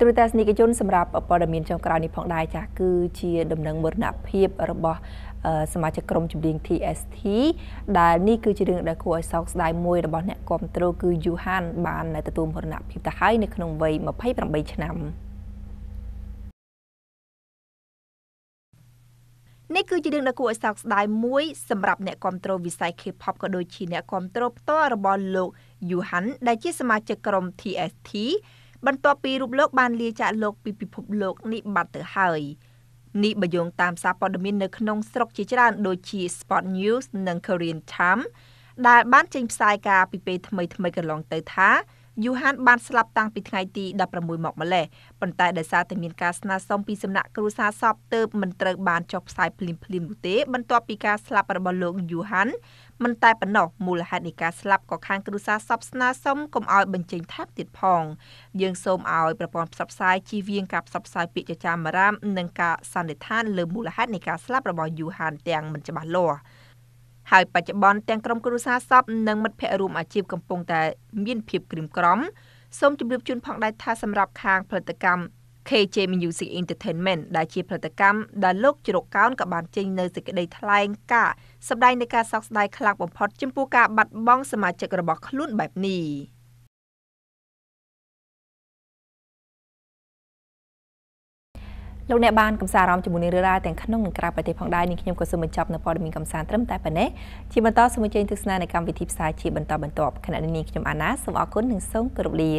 ទូរទស្សនិកជនសម្រាប់ព័ត៌មានចុងក្រោយនេះផងដែរចាស់គឺជាដំណឹងមរណភាពរបស់សមាជិកក្រុមចម្រៀង TST ដែលនេះគឺជារឿងដែលគួរឲ្យសោកស្ដាយមួយរបស់អ្នកគាំទ្រគឺយូហានបានទទួលមរណភាពទៅហើយនៅក្នុងវ័យ28ឆ្នាំនេះគឺជារឿងដែលគួរឲ្យសោកស្ដាយមួយសម្រាប់អ្នកគ្រប់គ្រងវិស័យ K-pop ក៏ដូចជាអ្នកគ្រប់គ្រងផ្ទាល់របស់លោកយូហាន់ដែលជាសមាជិកក្រុម TST បន្ទាប់ពីរូបលោកបានលាចាកលោកពីពិភពលោកនេះបាត់ទៅហើយនេះបើយោងតាមសារព័ត៌មាននៅក្នុងស្រុកជាច្រើនដូចជា Spot News និង Korean Times ដែលបានចេញផ្សាយការពីពេលថ្មីថ្មីកន្លងទៅថា យូហានបានស្លាប់តាំងពីថ្ងៃទី16មកម្លេះប៉ុន្តែដោយសារតែមានការស្នើសុំពីសំណាក់គ្រួសារសពទើបមិនត្រូវបានចុះផ្សាយភ្លាមភ្លាមនោះទេបន្ទាប់ពីការស្លាប់របស់លោកយូហានមិនតែប៉ុណ្ណោះមូលហេតុនៃការស្លាប់ក៏ខាងគ្រួសារសពស្នើសុំកុំឲ្យបញ្ចេញថែបទៀតផង យើងសូមឲ្យប្រព័ន្ធផ្សព្វផ្សាយជៀសវាងការផ្សព្វផ្សាយពាក្យចចាមអារាមនិងការសន្និដ្ឋានលើមូលហេតុនៃការស្លាប់របស់យូហានទាំងមិនច្បាស់លាស់ ហើយបច្ចុប្បន្នទាំងក្រុមគ្រួសារសពនិងមិត្តភ័ក្តិរួមអាជីពកំពុងតែមានភាពក្រៀមក្រំសូមជម្រាបជូនផងដែរថាសម្រាប់ខាងផលិតកម្ម KJ Music Entertainment ដែលជាផលិតកម្មដែលលោកជ្រកកោនក៏បានចេញនៅសេចក្តីថ្លែងការណ៍សម្ដែងនៃការសោកស្ដាយខ្លាំងបំផុតចំពោះការបាត់បង់សមាជិករបស់ខ្លួនបែបនេះ លោកអ្នកបានកំសាន្តអារម្មណ៍ជាមួយនឹងរឿងរ៉ាវទាំងក្នុងនិងក្រៅប្រទេសផងដែរនេះខ្ញុំក៏សូមបញ្ចប់នៅព័ត៌មានកំសាន្តត្រឹមតែប៉ុណ្ណេះជាបន្តសូមអញ្ជើញទស្សនានៅកម្មវិធីផ្សាយជាបន្តបន្ទាប់ខណៈនេះខ្ញុំអាណាសូមអរគុណនិងសូមគោរពលា